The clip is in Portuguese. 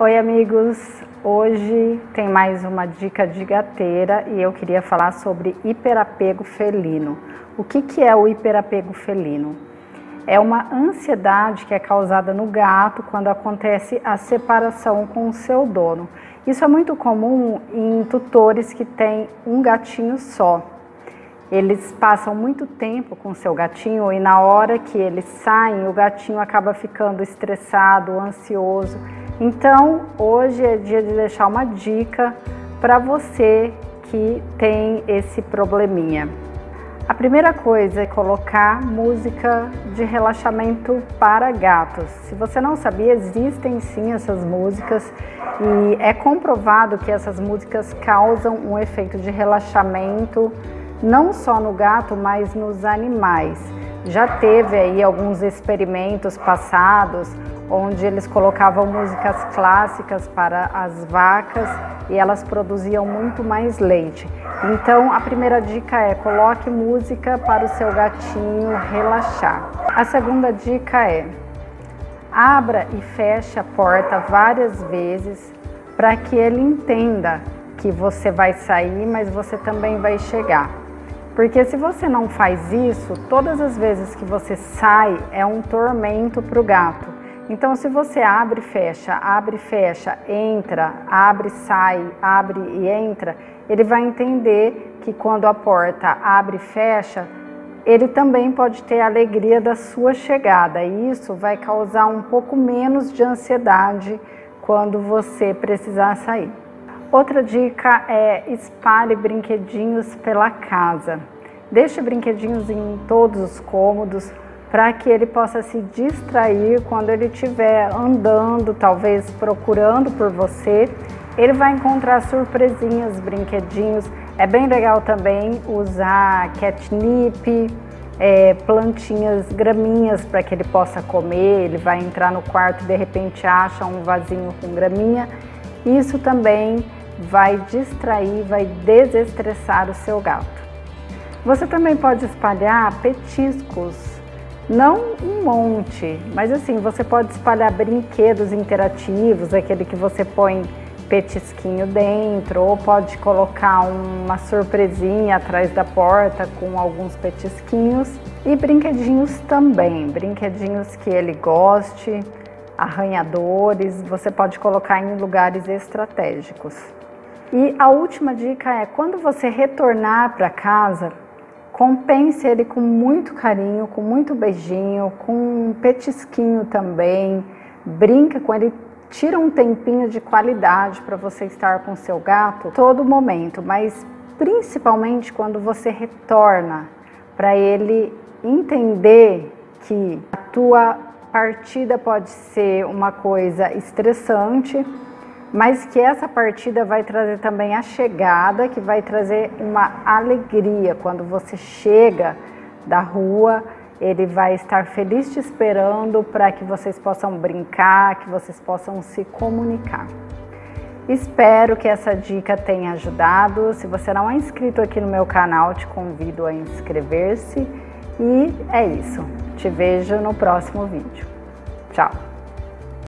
Oi amigos, hoje tem mais uma dica de gateira e eu queria falar sobre hiperapego felino. O que, que é o hiperapego felino? É uma ansiedade que é causada no gato quando acontece a separação com o seu dono. Isso é muito comum em tutores que têm um gatinho só. Eles passam muito tempo com seu gatinho e na hora que eles saem, o gatinho acaba ficando estressado, ansioso então, hoje é dia de deixar uma dica para você que tem esse probleminha. A primeira coisa é colocar música de relaxamento para gatos. Se você não sabia, existem sim essas músicas e é comprovado que essas músicas causam um efeito de relaxamento não só no gato, mas nos animais. Já teve aí alguns experimentos passados onde eles colocavam músicas clássicas para as vacas e elas produziam muito mais leite. Então, a primeira dica é coloque música para o seu gatinho relaxar. A segunda dica é abra e feche a porta várias vezes para que ele entenda que você vai sair, mas você também vai chegar. Porque se você não faz isso, todas as vezes que você sai é um tormento para o gato. Então, se você abre fecha, abre e fecha, entra, abre, sai, abre e entra, ele vai entender que quando a porta abre e fecha, ele também pode ter a alegria da sua chegada. E isso vai causar um pouco menos de ansiedade quando você precisar sair. Outra dica é espalhe brinquedinhos pela casa. Deixe brinquedinhos em todos os cômodos para que ele possa se distrair quando ele estiver andando, talvez procurando por você. Ele vai encontrar surpresinhas, brinquedinhos. É bem legal também usar catnip, é, plantinhas, graminhas para que ele possa comer. Ele vai entrar no quarto e de repente acha um vasinho com graminha. Isso também vai distrair, vai desestressar o seu gato. Você também pode espalhar petiscos não um monte, mas assim, você pode espalhar brinquedos interativos, aquele que você põe petisquinho dentro, ou pode colocar uma surpresinha atrás da porta com alguns petisquinhos e brinquedinhos também, brinquedinhos que ele goste, arranhadores, você pode colocar em lugares estratégicos. E a última dica é quando você retornar para casa, Compense ele com muito carinho, com muito beijinho, com um petisquinho também. Brinca com ele, tira um tempinho de qualidade para você estar com seu gato todo momento, mas principalmente quando você retorna para ele entender que a tua partida pode ser uma coisa estressante, mas que essa partida vai trazer também a chegada, que vai trazer uma alegria. Quando você chega da rua, ele vai estar feliz te esperando para que vocês possam brincar, que vocês possam se comunicar. Espero que essa dica tenha ajudado. Se você não é inscrito aqui no meu canal, te convido a inscrever-se. E é isso. Te vejo no próximo vídeo. Tchau!